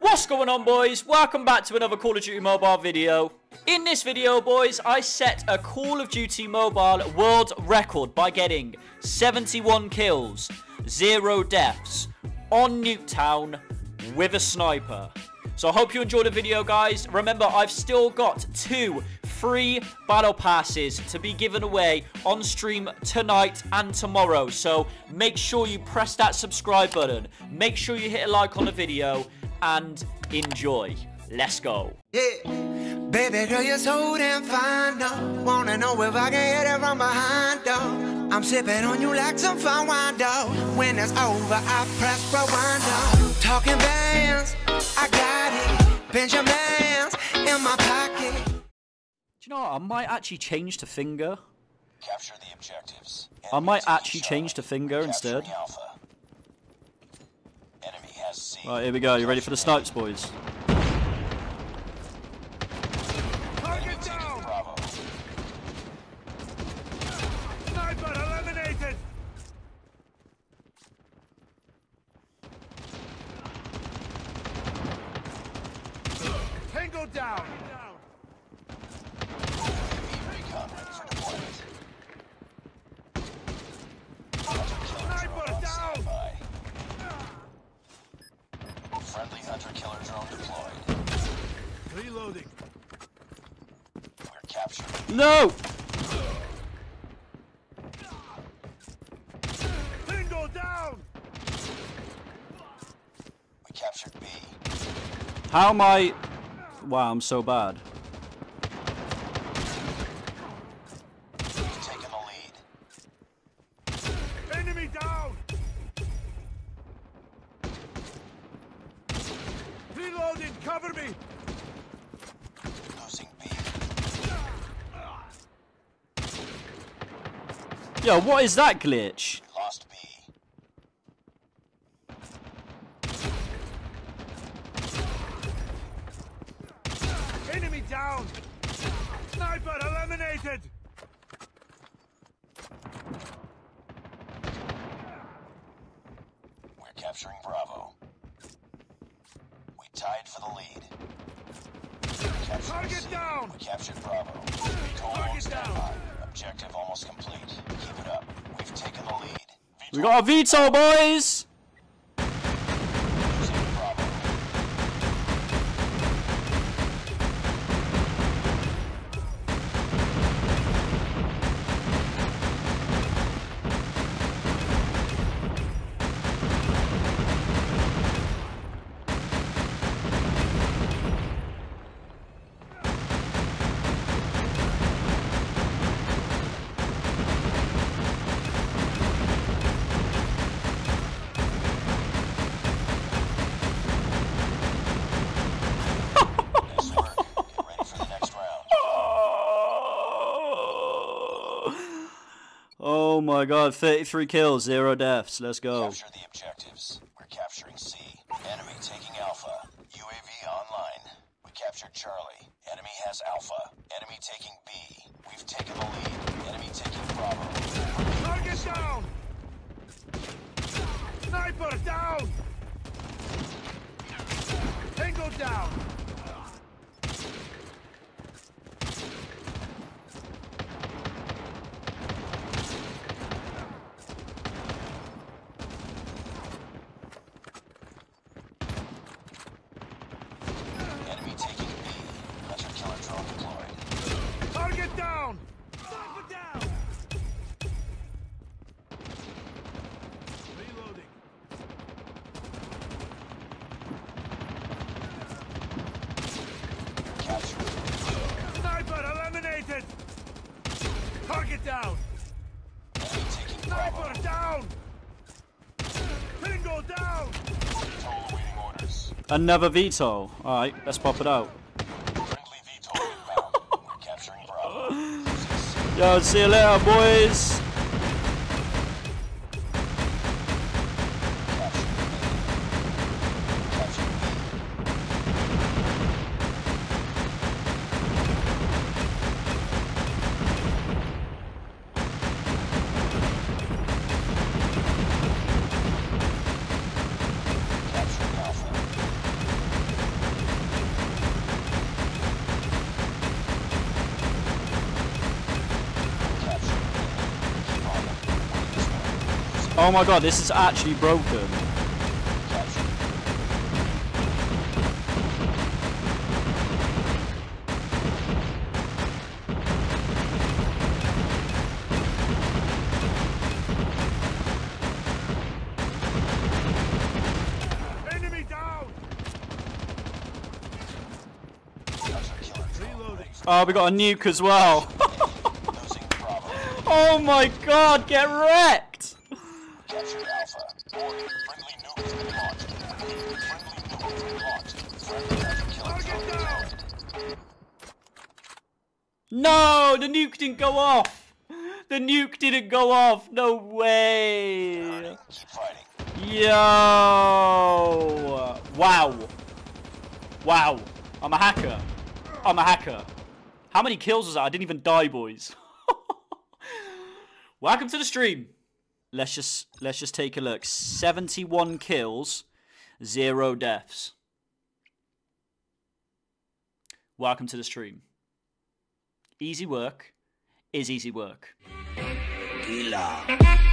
What's going on boys? Welcome back to another Call of Duty Mobile video. In this video boys, I set a Call of Duty Mobile world record by getting 71 kills, 0 deaths, on Nuketown with a sniper. So I hope you enjoyed the video guys. Remember, I've still got two free battle passes to be given away on stream tonight and tomorrow. So make sure you press that subscribe button. Make sure you hit a like on the video and enjoy. Let's go. Yeah. Baby girl, you're so damn fine, though. Wanna know if I can hit it from behind, though. I'm sipping on you like some fine wine, though. When it's over, I press rewind, though. Talking bands, I got it. Benjamins in my pocket. Do you know what? I might actually change to finger. Capture the objectives. I might actually taking change to finger instead. Alpha. Enemy has C. Right, here we go. You ready for the snipes, boys? Target down! Bravo. Sniper eliminated! Tango down! Friendly hunter-killer drone deployed. Reloading. We're capturing. No! Tango down! We captured B. How am I... Wow, I'm so bad. Cover me! Losing B. Yo, what is that glitch? Lost B. Enemy down! Sniper eliminated! We're capturing Bravo. We tied for the lead. Capturing Target down! We captured Bravo. Total Target standby. down! Objective almost complete. Keep it up. We've taken the lead. We got a VTOL, boys! Oh my god, 33 kills, 0 deaths. Let's go. Capture the objectives. We're capturing C. Enemy taking Alpha. UAV online. We captured Charlie. Enemy has Alpha. Enemy taking B. We've taken the lead. Enemy taking Bravo. Target down! Sniper down! Tango down! Enemy taking B. Hunter killer drone deployed. Target down! Sniper down! Reloading. Captured. Sniper eliminated! Target down! Sniper down! Tango down! Total awaiting orders. Another VTOL. Alright, let's pop it out. Friendly VTOL inbound. We're capturing Bravo. Losing C. Yo, see you later, boys. Oh my god, this is actually broken. Enemy down! Hunter killer drone. Reloading. Oh, we got a nuke as well. Oh my god, get wrecked! Captured Alpha. Warning. Friendly nuke has been launched. Friendly nuke has been launched. Friendly hunter killer Target drone down! No, the nuke didn't go off. The nuke didn't go off. No way. Burning. Keep fighting. Yo. Wow. Wow. I'm a hacker. I'm a hacker. How many kills was that? I didn't even die, boys. Welcome to the stream. Let's just let's just take a look. 71 kills, 0 deaths. Welcome to the stream. Easy work is easy work. Killer.